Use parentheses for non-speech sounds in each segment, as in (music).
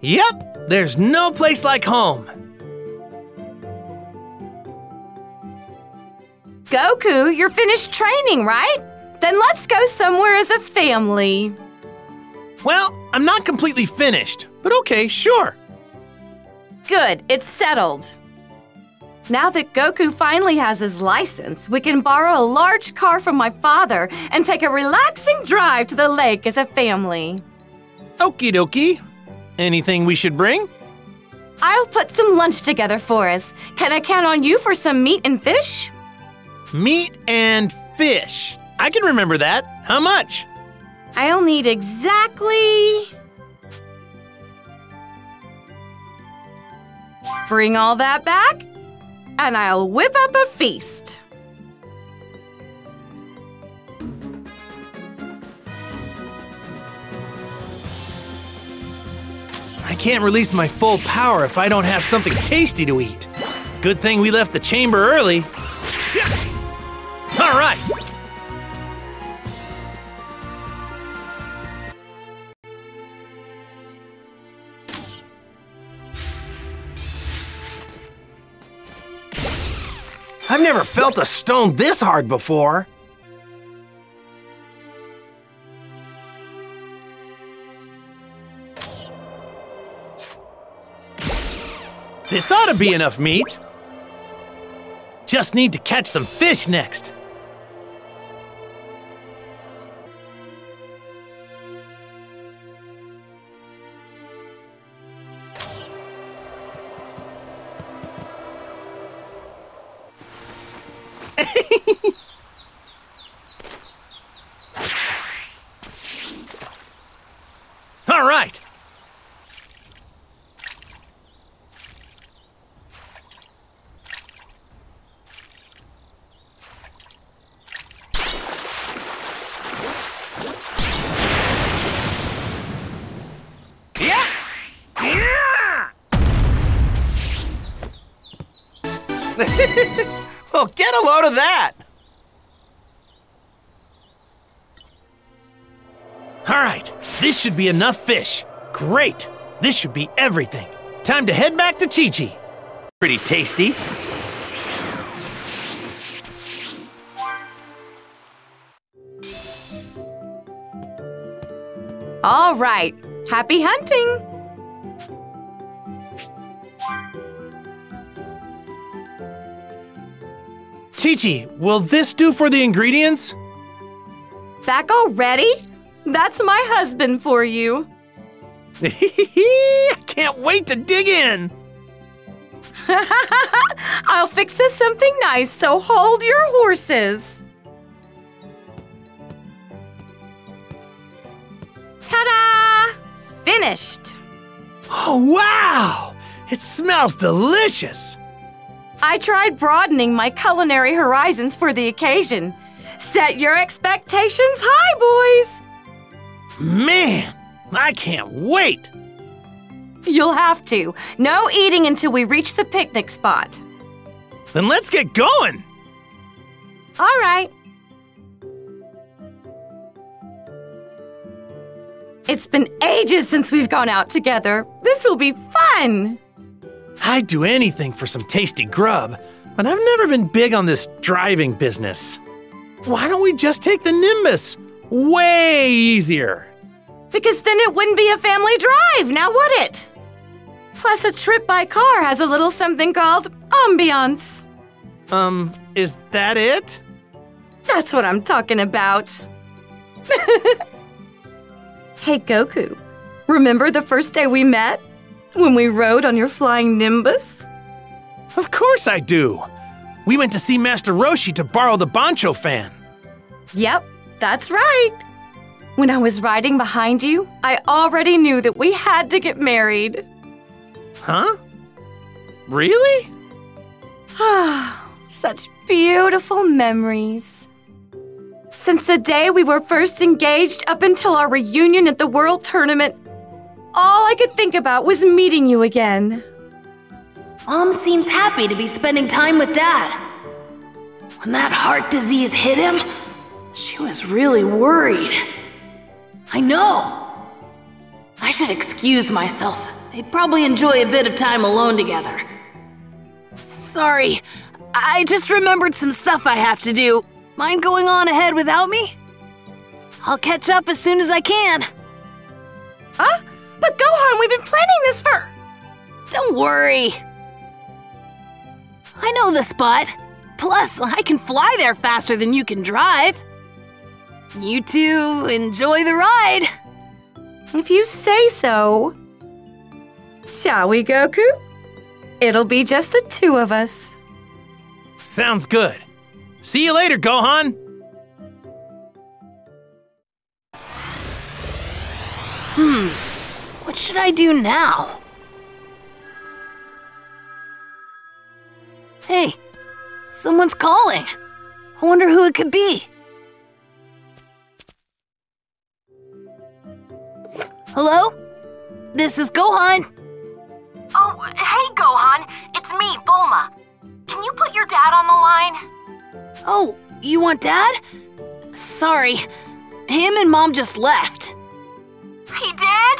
Yep, there's no place like home. Goku, you're finished training, right? Then let's go somewhere as a family. Well, I'm not completely finished, but okay, sure. Good, it's settled. Now that Goku finally has his license, we can borrow a large car from my father and take a relaxing drive to the lake as a family. Okie dokie. Anything we should bring? I'll put some lunch together for us. Can I count on you for some meat and fish? Meat and fish. I can remember that. How much? I'll need exactly. Bring all that back, and I'll whip up a feast. I can't release my full power if I don't have something tasty to eat. Good thing we left the chamber early. All right. I've never felt a stone this hard before. This ought to be enough meat. Just need to catch some fish next. (laughs) All right. Yeah! Yeah! well, get a load of that! All right, this should be enough fish. Great! This should be everything. Time to head back to Chi Chi. Pretty tasty. All right, happy hunting! Chi Chi, will this do for the ingredients? Back already? That's my husband for you. (laughs) I can't wait to dig in! (laughs) I'll fix us something nice, so hold your horses. Ta da! Finished. Oh, wow! It smells delicious! I tried broadening my culinary horizons for the occasion. Set your expectations high, boys! Man, I can't wait! You'll have to. No eating until we reach the picnic spot. Then let's get going! All right. It's been ages since we've gone out together. This will be fun. I'd do anything for some tasty grub, but I've never been big on this driving business. Why don't we just take the Nimbus? Way easier. Because then it wouldn't be a family drive, now would it? Plus, a trip by car has a little something called ambiance. Um, is that it? That's what I'm talking about. (laughs) hey, Goku. Remember the first day we met? When we rode on your flying Nimbus? Of course I do. We went to see Master Roshi to borrow the Bansho fan. Yep, that's right. When I was riding behind you, I already knew that we had to get married. Huh? Really? Ah, such beautiful memories. Since the day we were first engaged up until our reunion at the World Tournament, all I could think about was meeting you again. Mom seems happy to be spending time with Dad. When that heart disease hit him, she was really worried. I know. I should excuse myself. They'd probably enjoy a bit of time alone together. Sorry, I just remembered some stuff I have to do. Mind going on ahead without me? I'll catch up as soon as I can. Huh? But Gohan, we've been planning this for. Don't worry. I know the spot. Plus, I can fly there faster than you can drive. You two enjoy the ride. If you say so. Shall we, Goku? It'll be just the two of us. Sounds good. See you later, Gohan. Should I do now? Hey, someone's calling. I wonder who it could be. Hello? This is Gohan. Oh, hey, Gohan. It's me, Bulma. Can you put your dad on the line? Oh, you want Dad? Sorry, him and Mom just left. He did?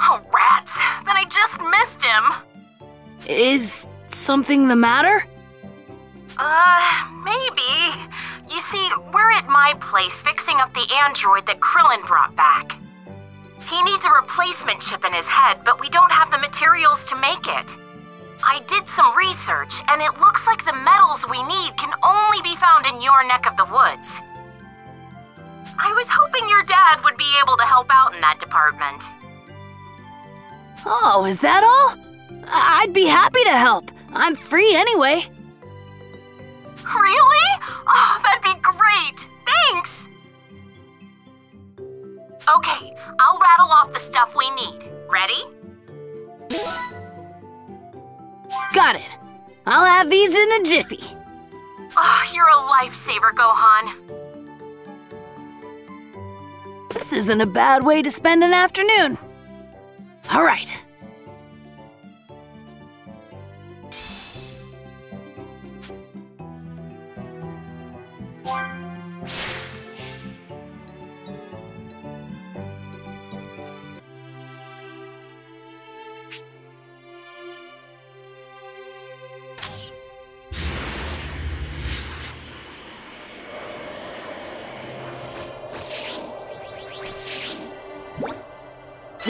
Oh, rats. Then I just missed him. Is something the matter? Uh, maybe. You see, we're at my place fixing up the android that Krillin brought back. He needs a replacement chip in his head, but we don't have the materials to make it. I did some research, and it looks like the metals we need can only be found in your neck of the woods. I was hoping your dad would be able to help out in that department. Oh, is that all? I'd be happy to help. I'm free anyway. Really? Oh, that'd be great! Thanks! Okay, I'll rattle off the stuff we need. Ready? Got it. I'll have these in a jiffy. Oh, you're a lifesaver, Gohan. This isn't a bad way to spend an afternoon. All right.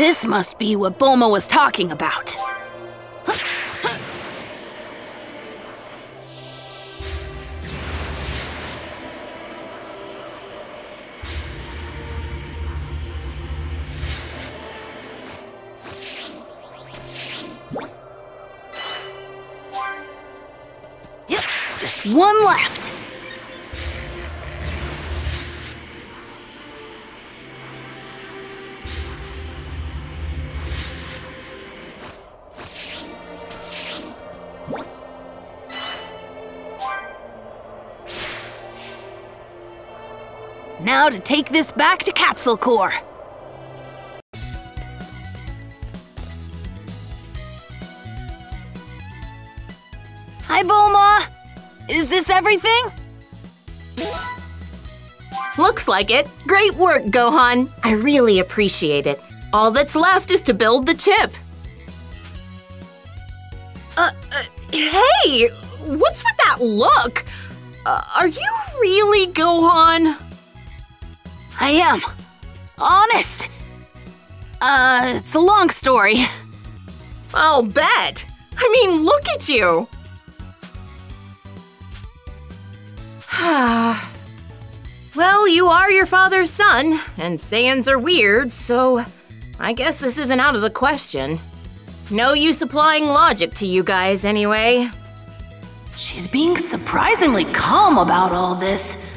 This must be what Bulma was talking about. Yep, just one left. Now to take this back to Capsule Corp. Hi, Bulma! Is this everything? Looks like it. Great work, Gohan. I really appreciate it. All that's left is to build the chip. Uh, uh hey! What's with that look? Uh, are you really Gohan? I am. Honest. Uh, it's a long story. I'll bet. I mean, look at you. (sighs) well, you are your father's son, and Saiyans are weird, so I guess this isn't out of the question. No use applying logic to you guys, anyway. She's being surprisingly calm about all this.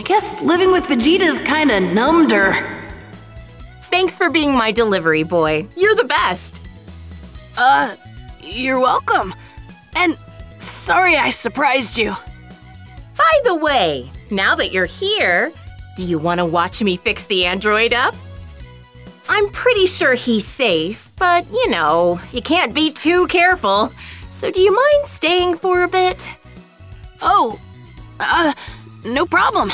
I guess living with Vegeta's kinda numbed her. Thanks for being my delivery boy. You're the best. Uh, you're welcome. And sorry I surprised you. By the way, now that you're here, do you want to watch me fix the android up? I'm pretty sure he's safe, but you know, you can't be too careful. So do you mind staying for a bit? Oh, uh, no problem.